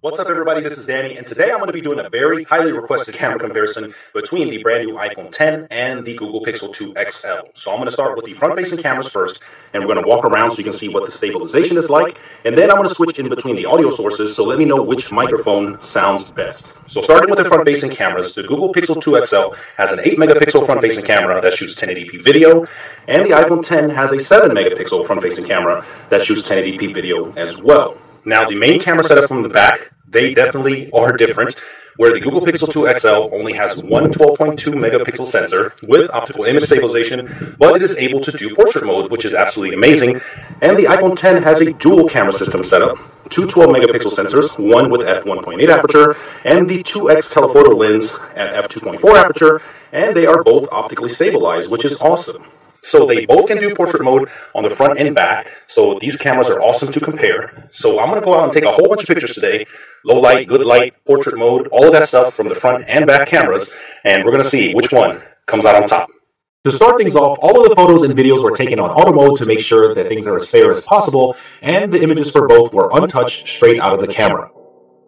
What's up, everybody? This is Danny, and today I'm going to be doing a very highly requested camera comparison between the brand new iPhone 10 and the Google Pixel 2 XL. So I'm going to start with the front-facing cameras first, and we're going to walk around so you can see what the stabilization is like, and then I'm going to switch in between the audio sources, so let me know which microphone sounds best. So starting with the front-facing cameras, the Google Pixel 2 XL has an 8-megapixel front-facing camera that shoots 1080p video, and the iPhone 10 has a 7-megapixel front-facing camera that shoots 1080p video as well. Now, the main camera setup from the back, they definitely are different. Where the Google Pixel 2 XL only has one 12.2 megapixel sensor with optical image stabilization, but it is able to do portrait mode, which is absolutely amazing. And the iPhone 10 has a dual camera system setup, two 12 megapixel sensors, one with f1.8 aperture, and the 2x telephoto lens at f2.4 aperture, and they are both optically stabilized, which is awesome. So they both can do portrait mode on the front and back. So these cameras are awesome to compare. So I'm going to go out and take a whole bunch of pictures today. Low light, good light, portrait mode, all of that stuff from the front and back cameras. And we're going to see which one comes out on top. To start things off, all of the photos and videos were taken on auto mode to make sure that things are as fair as possible, and the images for both were untouched straight out of the camera.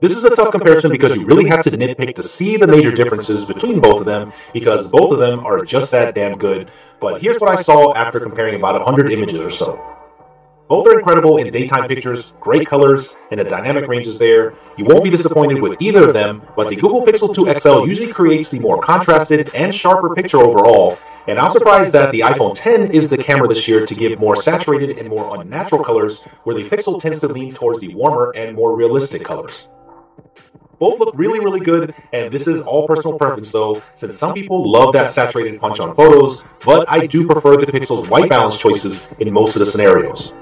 This is a tough comparison because you really have to nitpick to see the major differences between both of them because both of them are just that damn good. But here's what I saw after comparing about 100 images or so. Both are incredible in daytime pictures, great colors, and the dynamic range is there. You won't be disappointed with either of them, but the Google Pixel 2 XL usually creates the more contrasted and sharper picture overall, and I'm surprised that the iPhone 10 is the camera this year to give more saturated and more unnatural colors, where the Pixel tends to lean towards the warmer and more realistic colors. Both look really, really good, and this is all personal preference though, since some people love that saturated punch on photos, but I do prefer the Pixel's white balance choices in most of the scenarios.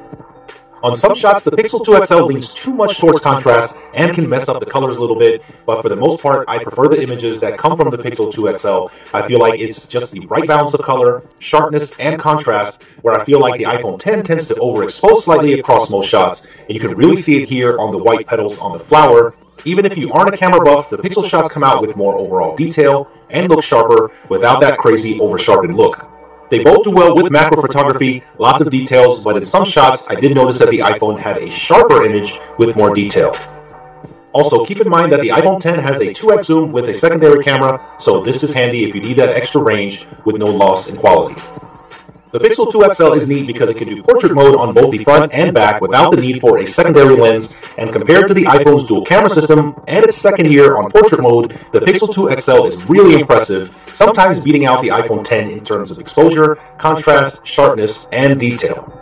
On some shots, the Pixel 2 XL leans too much towards contrast and can mess up the colors a little bit, but for the most part, I prefer the images that come from the Pixel 2 XL. I feel like it's just the right balance of color, sharpness, and contrast, where I feel like the iPhone 10 tends to overexpose slightly across most shots, and you can really see it here on the white petals on the flower, even if you aren't a camera buff, the pixel shots come out with more overall detail and look sharper without that crazy over-sharpened look. They both do well with macro photography, lots of details, but in some shots I did notice that the iPhone had a sharper image with more detail. Also, keep in mind that the iPhone 10 has a 2x zoom with a secondary camera, so this is handy if you need that extra range with no loss in quality. The Pixel 2 XL is neat because it can do portrait mode on both the front and back without the need for a secondary lens, and compared to the iPhone's dual camera system and its second year on portrait mode, the Pixel 2 XL is really impressive, sometimes beating out the iPhone 10 in terms of exposure, contrast, sharpness, and detail.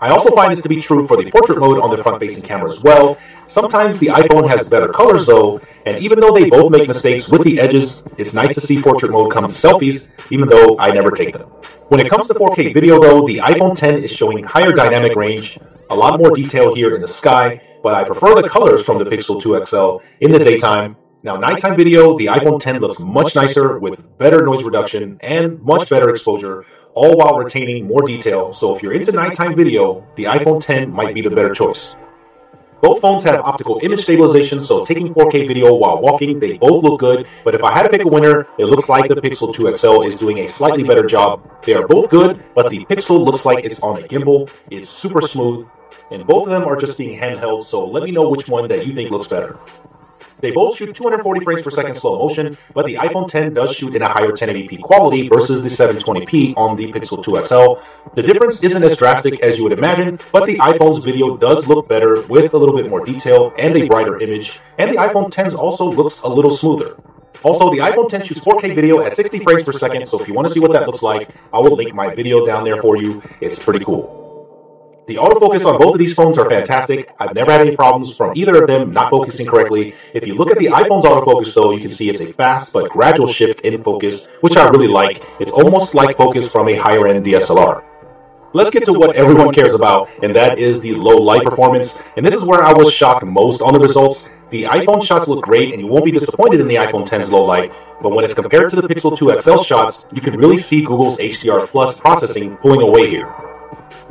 I also find this to be true for the portrait mode on the front-facing camera as well. Sometimes the iPhone has better colors though, and even though they both make mistakes with the edges, it's nice to see portrait mode come to selfies, even though I never take them. When it comes to 4K video though, the iPhone 10 is showing higher dynamic range, a lot more detail here in the sky, but I prefer the colors from the Pixel 2 XL in the daytime. Now, nighttime video, the iPhone 10 looks much nicer with better noise reduction and much better exposure, all while retaining more detail. So if you're into nighttime video, the iPhone 10 might be the better choice. Both phones have optical image stabilization, so taking 4K video while walking, they both look good. But if I had to pick a winner, it looks like the Pixel 2 XL is doing a slightly better job. They are both good, but the Pixel looks like it's on a gimbal. It's super smooth, and both of them are just being handheld, so let me know which one that you think looks better. They both shoot 240 frames per second slow motion, but the iPhone 10 does shoot in a higher 1080p quality versus the 720p on the Pixel 2 XL. The difference isn't as drastic as you would imagine, but the iPhone's video does look better with a little bit more detail and a brighter image, and the iPhone 10's also looks a little smoother. Also, the iPhone 10 shoots 4K video at 60 frames per second, so if you want to see what that looks like, I will link my video down there for you. It's pretty cool. The autofocus on both of these phones are fantastic. I've never had any problems from either of them not focusing correctly. If you look at the iPhone's autofocus though, you can see it's a fast but gradual shift in focus, which I really like. It's almost like focus from a higher end DSLR. Let's get to what everyone cares about, and that is the low light performance. And this is where I was shocked most on the results. The iPhone shots look great, and you won't be disappointed in the iPhone 10's low light, but when it's compared to the Pixel 2 XL shots, you can really see Google's HDR Plus processing pulling away here.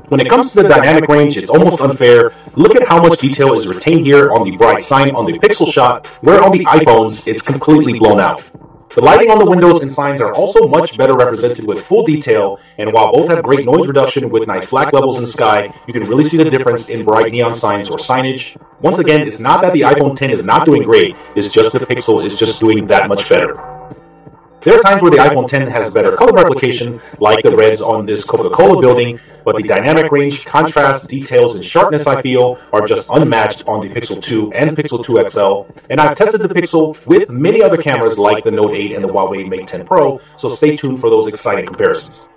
When it comes to the dynamic range, it's almost unfair. Look at how much detail is retained here on the bright sign on the pixel shot, where on the iPhones, it's completely blown out. The lighting on the windows and signs are also much better represented with full detail, and while both have great noise reduction with nice black levels in the sky, you can really see the difference in bright neon signs or signage. Once again, it's not that the iPhone 10 is not doing great, it's just the Pixel is just doing that much better. There are times where the iPhone 10 has better color replication, like the reds on this Coca-Cola building, but the dynamic range, contrast, details, and sharpness I feel are just unmatched on the Pixel 2 and Pixel 2 XL. And I've tested the Pixel with many other cameras like the Note 8 and the Huawei Mate 10 Pro, so stay tuned for those exciting comparisons.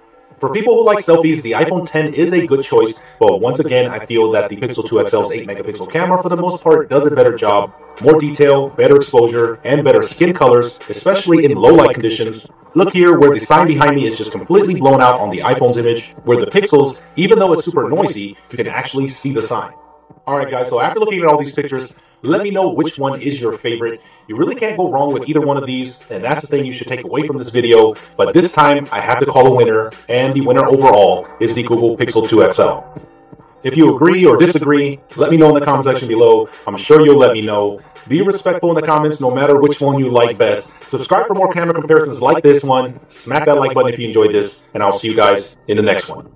For people who like selfies, the iPhone 10 is a good choice, but once again, I feel that the Pixel 2 XL's 8 megapixel camera, for the most part, does a better job. More detail, better exposure, and better skin colors, especially in low light conditions. Look here where the sign behind me is just completely blown out on the iPhone's image, where the pixels, even though it's super noisy, you can actually see the sign. Alright guys, so after looking at all these pictures, let me know which one is your favorite. You really can't go wrong with either one of these, and that's the thing you should take away from this video. But this time, I have to call a winner, and the winner overall is the Google Pixel 2 XL. If you agree or disagree, let me know in the comment section below. I'm sure you'll let me know. Be respectful in the comments no matter which one you like best. Subscribe for more camera comparisons like this one. Smack that like button if you enjoyed this, and I'll see you guys in the next one.